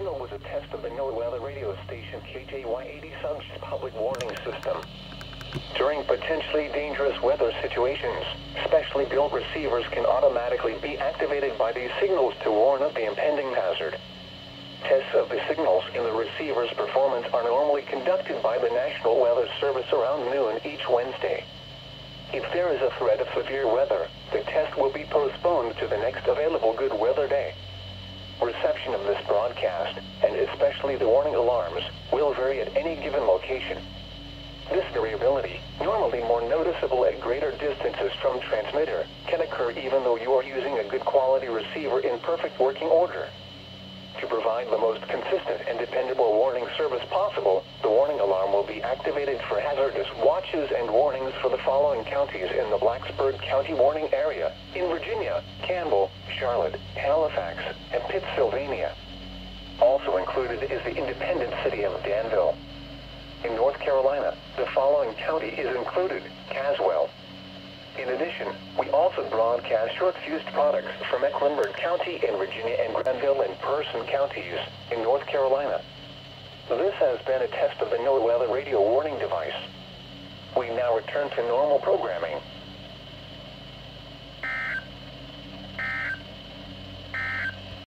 a test of the NOAA weather radio station KJY80 SUG's public warning system. During potentially dangerous weather situations, specially built receivers can automatically be activated by these signals to warn of the impending hazard. Tests of the signals in the receiver's performance are normally conducted by the National Weather Service around noon each Wednesday. If there is a threat of severe weather, the test will be postponed to the next available good weather day. Reception this broadcast, and especially the warning alarms, will vary at any given location. This variability, normally more noticeable at greater distances from transmitter, can occur even though you are using a good quality receiver in perfect working order. To provide the most consistent and dependable warning service possible, the warning alarm will be activated for hazardous watches and warnings for the following counties in the Blacksburg County warning area in Virginia, Campbell, Charlotte, Halifax, and Pittsylvania. Also included is the independent city of Danville. In North Carolina, the following county is included, Caswell. In addition, we also broadcast short-fused products from Mecklenburg County in Virginia and Granville and Person counties in North Carolina. This has been a test of the NOAA weather radio warning device. We now return to normal programming.